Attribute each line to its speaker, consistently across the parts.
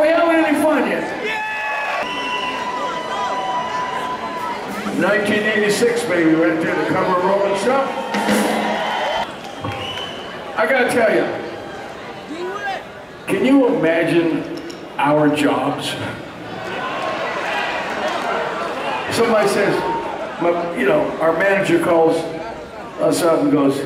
Speaker 1: We having any fun yet? 1986, baby, right there, the cover of Rolling Stone. I gotta tell you, can you imagine our jobs? Somebody says, my, you know, our manager calls us up and goes,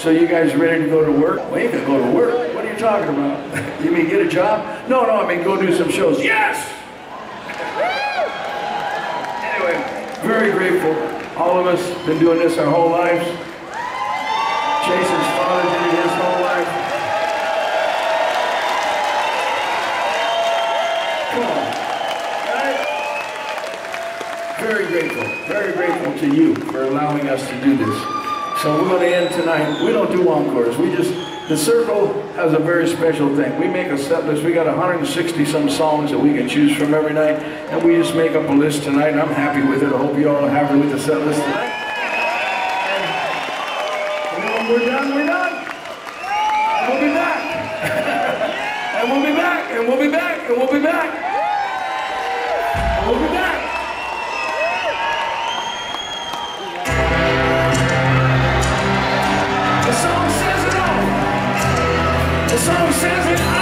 Speaker 1: so you guys ready to go to work? We you can go to work. You talking about? you mean get a job? No, no, I mean go do some shows. Yes! anyway, very grateful. All of us been doing this our whole lives. Jason's father did it his whole life. Come on. Right? Very grateful. Very grateful to you for allowing us to do this. So we're going to end tonight. We don't do encores. We just, the circle has a very special thing. We make a set list. We got 160 some songs that we can choose from every night. And we just make up a list tonight. And I'm happy with it. I hope you all are happy with the set list tonight. And when we're done, we're done. And we'll be back. and we'll be back. And we'll be back. And we'll be back. The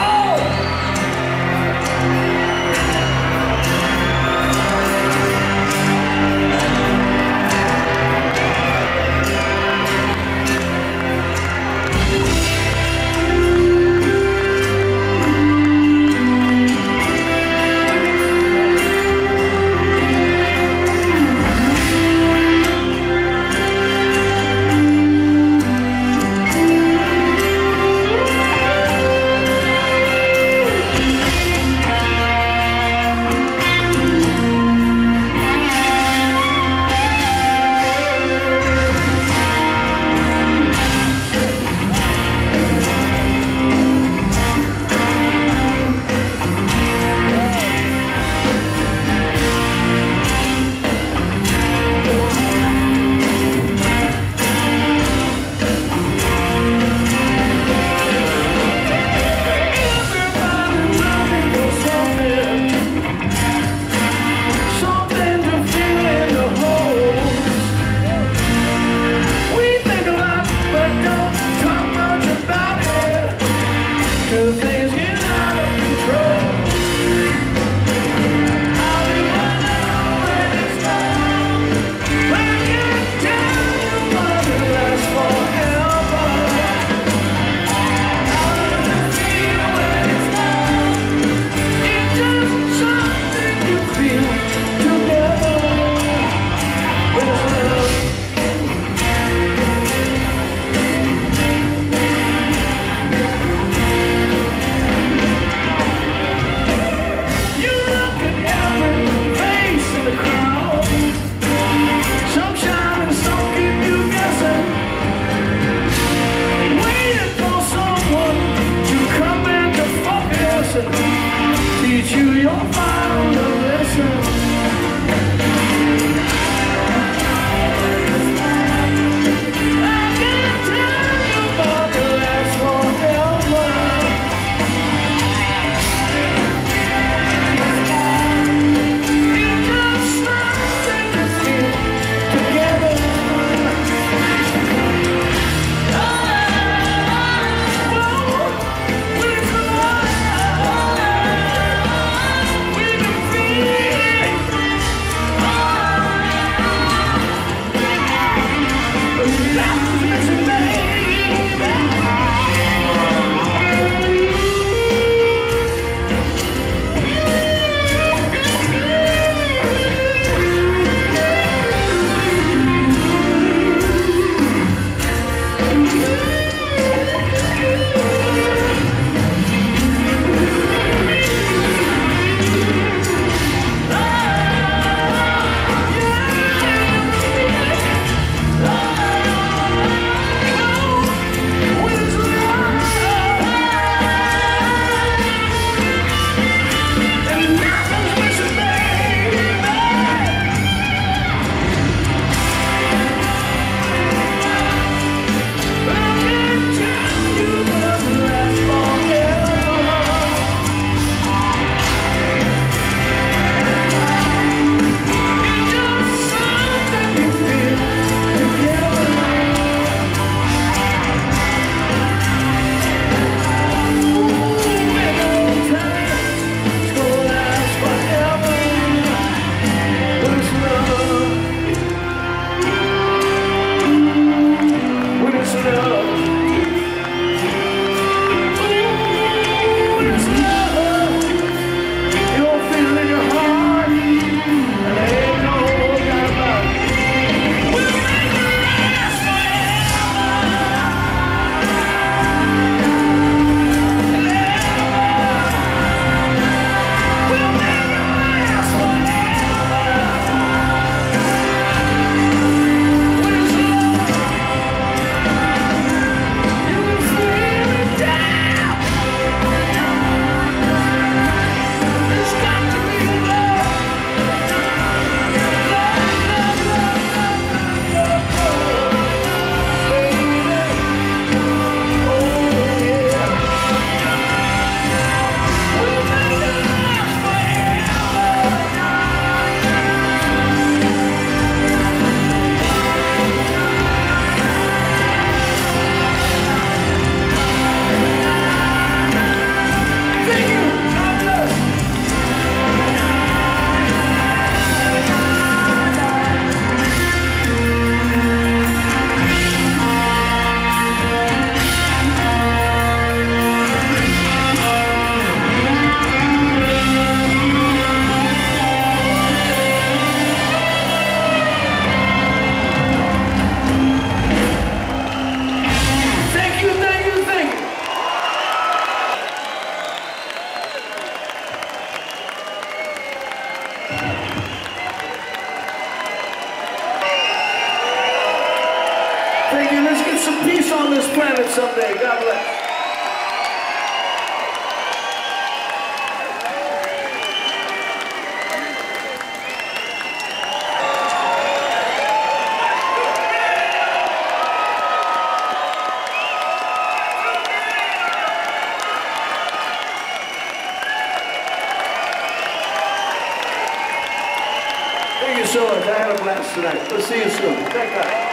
Speaker 1: so much. I had a blast tonight. We'll see you soon. Thank God.